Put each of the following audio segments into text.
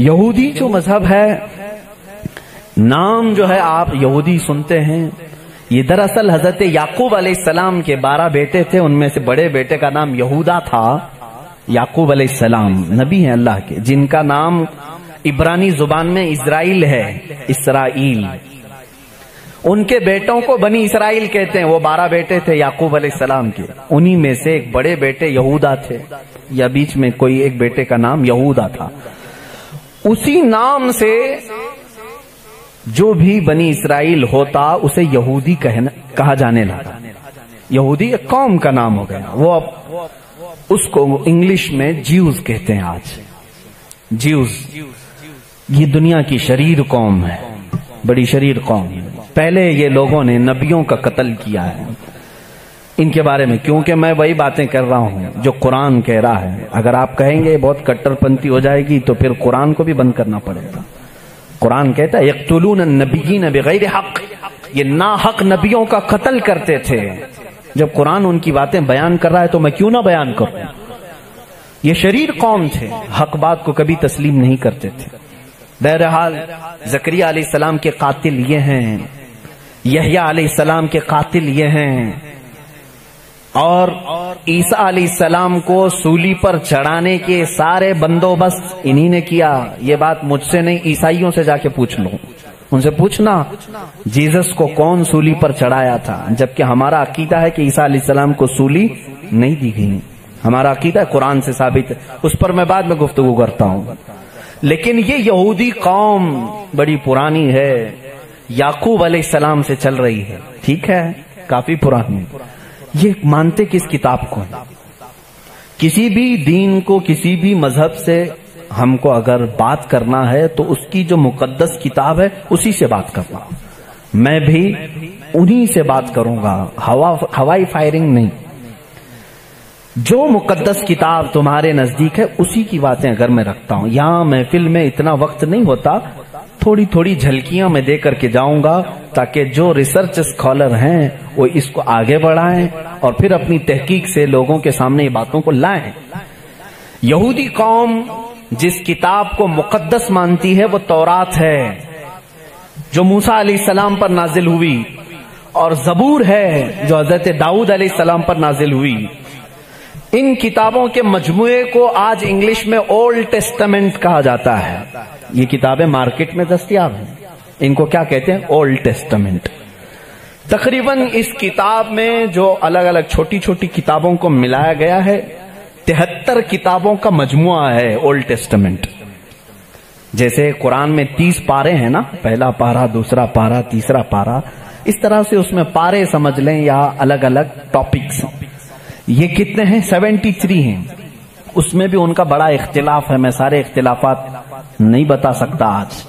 यहूदी जो मज़हब है, नाम जो है आप यहूदी सुनते हैं। ये दरअसल हज़रत याकूब सलाम के बारह बेटे थे, उनमें से बड़े बेटे का नाम यहूदा था, याकूब सलाम, नबी है अल्लाह के, जिनका नाम इब्रानी ज़ुबान में इसराइल है, इसराइल। उनके बेटों को बनी इसराइल कहते हैं, वो बारह बेटे थे याकूब सलाम के। उन्हीं में से एक बड़े बेटे यहूदा थे, या बीच में कोई एक बेटे का नाम यहूदा था। उसी नाम से जो भी बनी इसराइल होता, उसे यहूदी कहना, कहा जाने लगा। यहूदी एक कौम का नाम हो गया। वो अब उसको इंग्लिश में जीव्स कहते हैं आज। जीव्स ये दुनिया की शरीर कौम है, बड़ी शरीर कौम। पहले ये लोगों ने नबियों का कत्ल किया है। इनके बारे में, क्योंकि मैं वही बातें कर रहा हूँ, जो कुरान कह रहा है। अगर आप कहेंगे बहुत कट्टरपंथी हो जाएगी तो फिर कुरान को भी बंद करना पड़ेगा। कुरान कहता है, यकतुलून नबीन बगैर हक। ये ना हक नबियों का कत्ल करते थे। जब कुरान उनकी बातें बयान कर रहा है तो मैं क्यों ना बयान करूँ? ये शरीर कौन थे, हक बात को कभी तस्लीम नहीं करते थे। बहरहाल, जकरिया सलाम के कातिल ये हैं, यहिया सलाम के कातिल ये हैं और ईसा सलाम को सूली पर चढ़ाने के सारे बंदोबस्त इन्हीं ने किया। ये बात मुझसे नहीं, ईसाइयों से जाके पूछ लो। उनसे पूछना, जीसस को कौन सूली पर चढ़ाया था? जबकि हमारा अकीदा है कि ईसा अली सलाम को सूली नहीं दी गई। हमारा अकीदा कुरान से साबित। है उस पर मैं बाद में गुफ्तगु करता हूँ। लेकिन ये यहूदी कौम बड़ी पुरानी है। याकूब सलाम से चल रही है। ठीक है? काफ़ी पुरानी। ये मानते किस किताब को किसी भी दीन को, किसी भी मज़हब से हमको अगर बात करना है तो उसकी जो मुकद्दस किताब है, उसी से बात करना। मैं भी उन्हीं से बात करूँगा। हवा, हवाई फायरिंग नहीं। जो मुकद्दस किताब तुम्हारे नज़दीक है, उसी की बातें अगर मैं रखता हूँ। यहाँ महफिल में इतना वक्त नहीं होता थोड़ी थोड़ी झलकियाँ मैं दे करके जाऊँगा, ताकि जो रिसर्च स्कॉलर हैं, वो इसको आगे बढ़ाएँ और फिर अपनी तहकीक से लोगों के सामने बातों को लाएँ। यहूदी कौम जिस किताब को मुकद्दस मानती है, वो तौरात है, जो मूसा सलाम पर नाजिल हुई और जबूर है, जो हज़रत दाऊद सलाम पर नाजिल हुई। इन किताबों के मजमुए को आज इंग्लिश में ओल्ड टेस्टामेंट कहा जाता है। ये किताबें मार्केट में दस्तियाब हैं। इनको क्या कहते हैं? Old testament. तकरीबन इस किताब में जो अलग अलग छोटी छोटी किताबों को मिलाया गया है, तिहत्तर किताबों का मजमुआ है ओल्ड टेस्टमेंट। जैसे कुरान में तीस पारे हैं ना, पहला पारा, दूसरा पारा, तीसरा पारा, इस तरह से उसमें पारे समझ लें या अलग अलग टॉपिक्स ये कितने हैं? सेवेंटी थ्री हैं। उसमें भी उनका बड़ा इख्तिलाफ है, मैं सारे इख्तिलाफात नहीं बता सकता आज,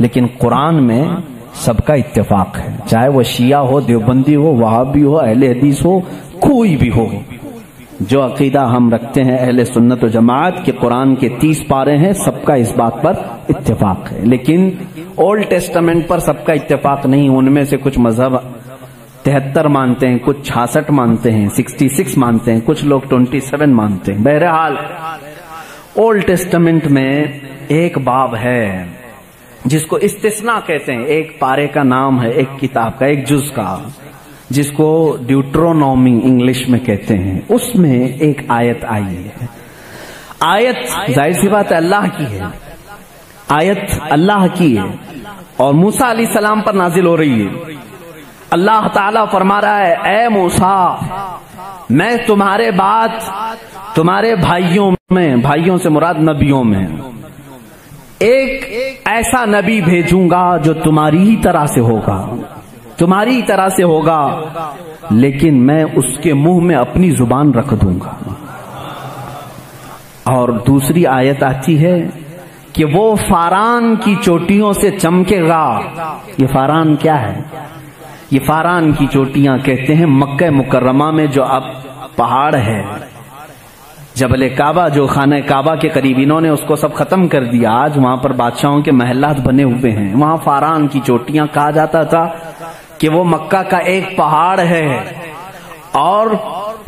लेकिन कुरान में सबका इत्तेफाक है। चाहे वो शिया हो, देवबंदी हो, वहाबी हो, अहले हदीस हो, कोई भी हो। जो अकीदा हम रखते हैं अहले सुन्नत जमात के कुरान के तीस पारे हैं, सबका इस बात पर इत्तेफाक है। लेकिन ओल्ड टेस्टामेंट पर सबका इत्तेफाक नहीं, उनमें से कुछ मज़हब तिहत्तर मानते हैं, कुछ छियासठ मानते हैं, सिक्सटी सिक्स मानते हैं, कुछ लोग ट्वेंटी सेवन मानते हैं। बहरहाल, ओल्ड टेस्टामेंट में एक बाब है जिसको इस्तिसना कहते हैं। एक पारे का नाम है, एक किताब का, एक जुज का, जिसको ड्यूट्रोनॉमी इंग्लिश में कहते हैं। उसमें एक आयत आई है। आयत, ज़ाहिर सी बात अल्लाह की है। आयत अल्लाह की है। और मूसा अली सलाम पर नाजिल हो रही है। अल्लाह ताला फरमा रहा है, ए मूसा, मैं तुम्हारे बाद, तुम्हारे भाइयों में, भाइयों से मुराद नबियों में एक ऐसा नबी भेजूँगा जो तुम्हारी ही तरह से होगा। तुम्हारी ही तरह से होगा, लेकिन मैं उसके मुँह में अपनी ज़ुबान रख दूँगा। और दूसरी आयत आती है कि वो फारान की चोटियों से चमकेगा। ये फारान क्या है? ये फारान की चोटियाँ कहते हैं मक्के मुकर्रमा में जो अब पहाड़ है। जबल काबा, जो खाना काबा के करीब इन्होंने उसको सब खत्म कर दिया, आज वहाँ पर बादशाहों के महलात बने हुए हैं। वहाँ फारान की चोटियाँ कहा जाता था कि वो मक्का का एक पहाड़ है। और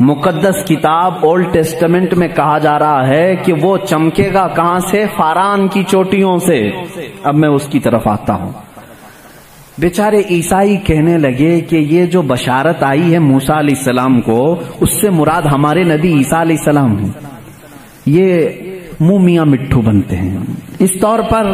मुकद्दस किताब ओल्ड टेस्टमेंट में कहा जा रहा है कि वो चमकेगा कहाँ से? फारान की चोटियों से। अब मैं उसकी तरफ़ आता हूँ। बेचारे ईसाई कहने लगे कि ये जो बशारत आई है मूसा सलाम को, उससे मुराद हमारे नबी ईसा सलाम है। ये मुँह मियाँ मिट्ठू बनते हैं। इस तौर पर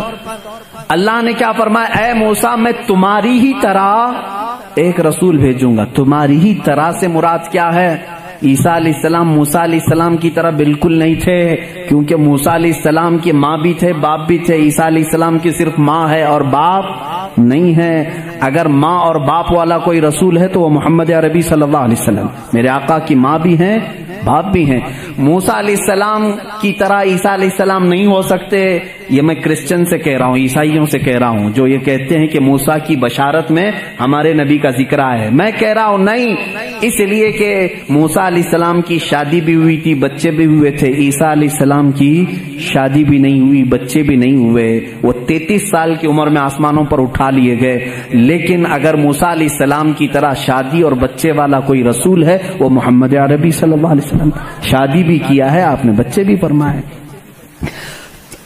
अल्लाह ने क्या फरमाया, ए मूसा, मैं तुम्हारी ही तरह एक रसूल भेजूँगा। तुम्हारी ही तरह से मुराद क्या है? ईसा सलाम मूसा सलाम की तरह बिल्कुल नहीं थे, क्योंकि मूसा सलाम की माँ भी थे, बाप भी थे। ईसा सलाम की सिर्फ़ माँ है और बाप नहीं है। अगर माँ और बाप वाला कोई रसूल है तो वो मोहम्मद अरबी सल्लल्लाहु अलैहि वसल्लम। मेरे आका की माँ भी हैं, बाप भी हैं। मूसा सलाम की तरह ईसा सलाम नहीं हो सकते। ये मैं क्रिश्चियन से कह रहा हूँ, ईसाइयों से कह रहा हूँ, जो ये कहते हैं कि मूसा की बशारत में हमारे नबी का ज़िक्र है। मैं कह रहा हूँ, नहीं, इसलिए कि मूसा सलाम की शादी भी हुई थी, बच्चे भी हुए थे। ईसा सलाम की शादी भी नहीं हुई, बच्चे भी नहीं हुए। वो तैतीस साल की उम्र में आसमानों पर उठा लिए गए। लेकिन अगर मूसा सलाम की तरह शादी और बच्चे वाला कोई रसूल है, वो मोहम्मद अरबी वसल्लम शादी भी किया है, आपने बच्चे भी फरमाए।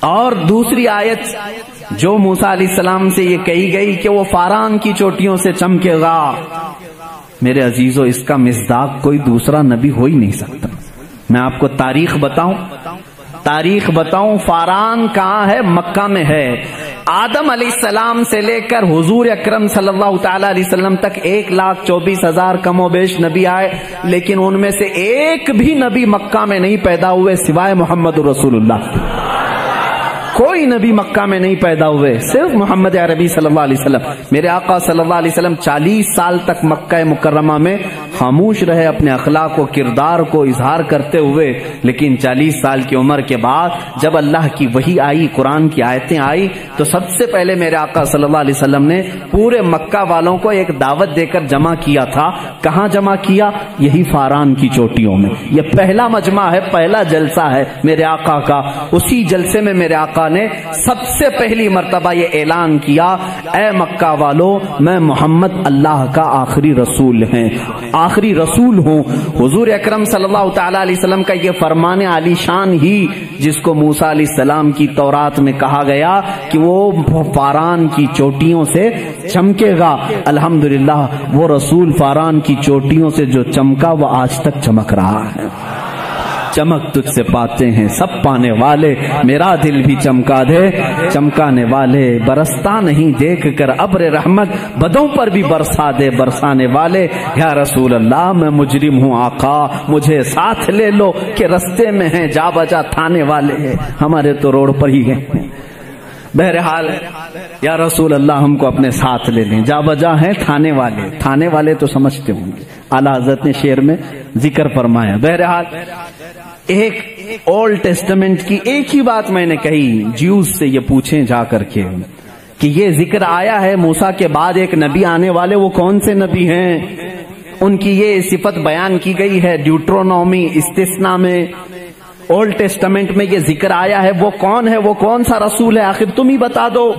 और दूसरी आयत, जो मूसा सलाम से ये कही गई कि वो फारान की चोटियों से चमकेगा। मेरे अजीजों, इसका मिजदाक कोई दूसरा नबी हो ही नहीं सकता। मैं आपको तारीख बताऊँ। तारीख बताऊँ फारान कहाँ है? मक्का में है। आदम सलाम से लेकर हुजूर अकरम सल्लल्लाहु अलैहि वसल्लम तक एक लाख चौबीस हज़ार कमोबेश नबी आए, लेकिन उनमें से एक भी नबी मक्का में नहीं पैदा हुए सिवाय मोहम्मद रसूलुल्लाह कोई नबी मक्का में नहीं पैदा हुए, सिर्फ़ मोहम्मद अरबी सल्लल्लाहु अलैहि वसल्लम। मेरे आका सल्लल्लाहु अलैहि वसल्लम 40 साल तक मक्का मुकर्रमा में खामोश रहे अपने अखलाक को किरदार को इजहार करते हुए, लेकिन 40 साल की उम्र के बाद जब अल्लाह की वही आई, कुरान की आयतें आई तो सबसे पहले मेरे आका सल्लल्लाहु अलैहि वसल्लम ने पूरे मक्का वालों को एक दावत देकर जमा किया था। कहाँ जमा किया? यही फारान की चोटियों में। यह पहला मजमा है, पहला जलसा है मेरे आका का। उसी जलसे में मेरे आका मक्का ने सबसे पहली मरतबा ये ऐलान किया, ए मक्का वालों, मैं मोहम्मद अल्लाह का आखिरी रसूल हैं। आखिरी रसूल हूँ। हुजूर अकरम वसल्लम का ये फरमान आलीशान ही, जिसको मूसा सलाम की तौरात में कहा गया कि वो फारान की चोटियों से चमकेगा। अल्हम्दुलिल्लाह, वो रसूल फारान की चोटियों से जो चमका, वो आज तक चमक रहा है। चमक तुझसे पाते हैं, सब पाने वाले। मेरा दिल भी चमका दे। चमकाने वाले बरसता नहीं देख कर अब्र रहमत। बदों पर भी बरसा दे, बरसाने वाले। या रसूल अल्लाह मैं मुजरिम हूँ आका। मुझे साथ ले लो कि रस्ते में है, जा बजा थाने वाले है। हमारे तो रोड पर ही है। बहरहाल, या रसूल अल्लाह हमको अपने साथ ले लें। जा बजा है, थाने वाले। थाने वाले तो समझते होंगे। आला हज़रत ने शेर में ज़िक्र फरमाया। बहरहाल, एक ओल्ड टेस्टमेंट की एक ही बात मैंने कही ज्यूस से ये पूछे जा करके कि ये ज़िक्र आया है मूसा के बाद एक नबी आने वाले, वो कौन से नबी हैं? उनकी ये सिफत बयान की गई है ड्यूट्रोनॉमी इस्तिस्ना में। ओल्ड टेस्टमेंट में ये ज़िक्र आया है, वो कौन है? वो कौन सा रसूल है? आखिर तुम ही बता दो।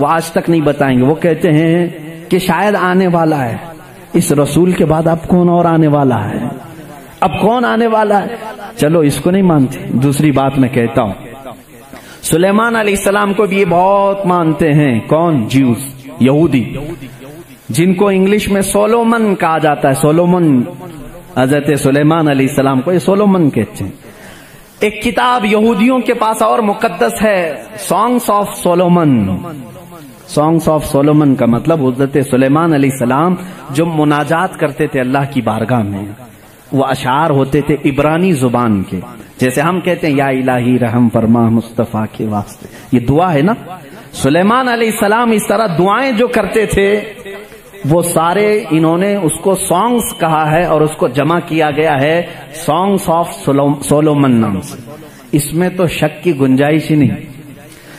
वो आज तक नहीं बताएँगे। वो कहते हैं कि शायद आने वाला है। इस रसूल के बाद अब कौन और आने वाला है? अब कौन आने वाला है? चलो, इसको नहीं मानते। दूसरी बात मैं कहता हूँ। सुलेमान सलाम को भी ये बहुत मानते हैं। कौन? ज्यूस। यहूदी। जिनको इंग्लिश में सोलोमन कहा जाता है। सोलोमन। हज़रत सुलेमान सलाम को ये सोलोमन कहते हैं। एक किताब यहूदियों के पास और मुकद्दस है। Songs of Solomon songs of Solomon का मतलब हज़रत सुलेमान सलाम जो मुनाजात करते थे अल्लाह की बारगाह में। वो अशार होते थे इब्रानी ज़ुबान के। जैसे हम कहते हैं, या इलाही रहम फरमा मुस्तफ़ा के वास्ते। ये दुआ है ना? सुलेमान सलाम इस तरह दुआएँ जो करते थे, वो सारे इन्होंने उसको सॉन्ग्स कहा है और उसको जमा किया गया है सॉन्ग्स ऑफ़ सोलोमन नाम से। इसमें तो शक की गुंजाइश ही नहीं।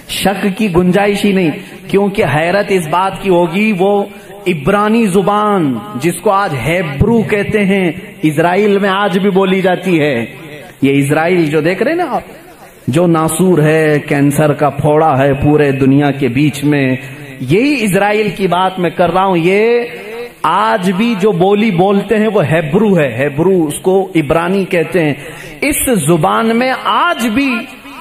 शक की गुंजाइश ही नहीं। क्योंकि हैरत इस बात की होगी, वो इब्रानी ज़ुबान, जिसको आज हैब्रू कहते हैं इसराइल में आज भी बोली जाती है। ये इसराइल जो देख रहे हैं ना आप, जो नासूर है, कैंसर का फोड़ा है पूरे दुनिया के बीच में, यही इसराइल की बात मैं कर रहा हूँ। ये आज भी जो बोली बोलते हैं, वो हैब्रू है। हैब्रू उसको इब्रानी कहते हैं। इस ज़ुबान में आज भी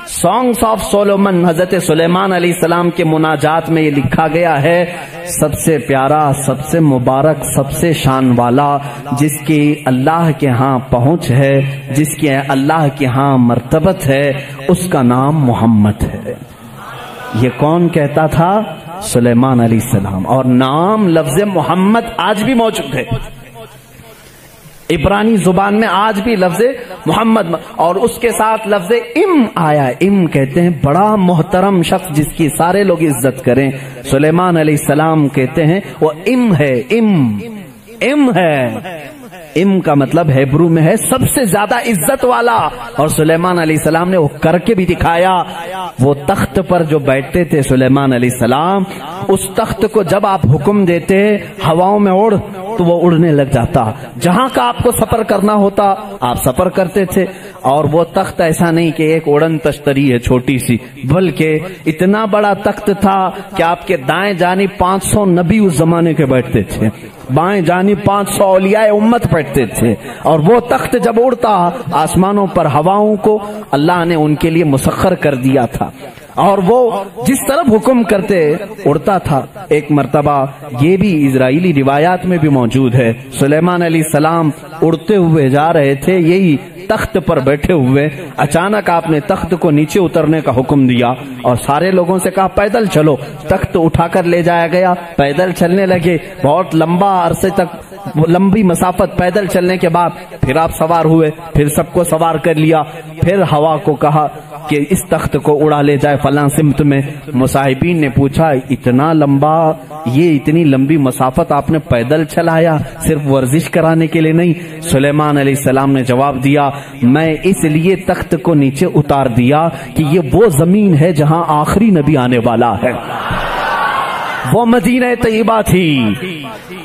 सॉन्ग्स ऑफ़ सोलोमन हज़रत सुलेमान अली सलाम के मुनाजात में ये लिखा गया है सबसे प्यारा सबसे मुबारक सबसे शान वाला जिसकी अल्लाह के यहाँ पहुँच है जिसकी अल्लाह के यहाँ मर्तबत है उसका नाम मोहम्मद है ये कौन कहता था सुलेमान अली सलाम और नाम लफ्ज मोहम्मद आज भी मौजूद है इब्रानी ज़ुबान में आज भी लफ्ज मोहम्मद और उसके साथ लफ्ज इम आया इम कहते हैं बड़ा मोहतरम शख्स जिसकी सारे लोग इज़्ज़त करें। सुलेमान सलाम कहते हैं, वो इम है, इम। इम है। इम का मतलब हेब्रू में है। सबसे ज़्यादा इज़्ज़त वाला। और सुलेमान अली सलाम ने वो करके भी दिखाया। वो तख्त पर जो बैठते थे सुलेमान सलाम, उस तख्त को जब आप हुक्म देते, हवाओं में उड़ तो वो उड़ने लग जाता। जहाँ का आपको सफ़र करना होता, आप सफ़र करते थे। और वो तख्त ऐसा नहीं कि एक उड़न तश्तरी है छोटी सी, बल्कि इतना बड़ा तख्त था कि आपके दाएँ जानी 500 नबी उस जमाने के बैठते थे। बाएँ जानी 500 औलिया उम्मत बैठते थे। और वो तख्त जब उड़ता, आसमानों पर हवाओं को अल्लाह ने उनके लिए मुसखर कर दिया था। और वो जिस तरफ़ हुक्म करते, उड़ता था। एक मरतबा, ये भी इसराइली रिवायात में भी मौजूद है। सुलेमान अली सलाम उड़ते हुए जा रहे थे, यही तख्त पर बैठे हुए। अचानक आपने तख्त को नीचे उतरने का हुक्म दिया और सारे लोगों से कहा, पैदल चलो। तख्त उठाकर ले जाया गया। पैदल चलने लगे। बहुत लंबा अरसे तक लंबी मसाफत, पैदल चलने के बाद फिर आप सवार हुए, फिर सबको सवार कर लिया, फिर हवा को कहा कि इस तख्त को उड़ा ले जाए फला सिमत में। मुसाहिबीन ने पूछा, इतना लंबा, ये इतनी लंबी मसाफत आपने पैदल चलाया, सिर्फ़ वर्जिश कराने के लिए नहीं? सुलेमान सलाम ने जवाब दिया, मैं इसलिए तख्त को नीचे उतार दिया कि ये वो ज़मीन है जहाँ आखिरी नबी आने वाला है। वो मदीन तयबा थी।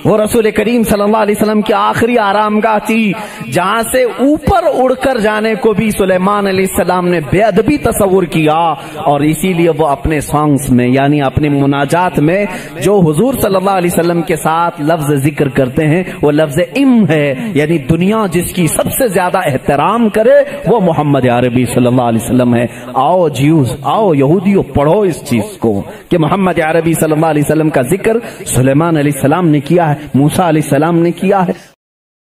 वो रसूल करीम सल्लल्लाहु अलैहि वसल्लम की आखिरी आरामगाह थी, जहाँ से ऊपर उड़कर जाने को भी सुलेमान सलाम ने बेअदबी तस्वुर किया और इसीलिए वो अपने सॉन्ग्स में, यानी अपने मुनाजात में, जो हुजूर सल्लल्लाहु अलैहि के साथ लफ्ज ज़िक्र करते हैं, वो लफ्ज इम है, यानी दुनिया जिसकी सबसे ज़्यादा एहतराम करे, वो मोहम्मद अरबी वसल्लम है। आओ जीव, आओ यहूदियों, पढ़ो इस चीज़ को, कि मोहम्मद अरबी सल्लल्लाहु वसल्लम का ज़िक्र सुलेमान सलाम ने किया है मूसा सलाम ने किया है।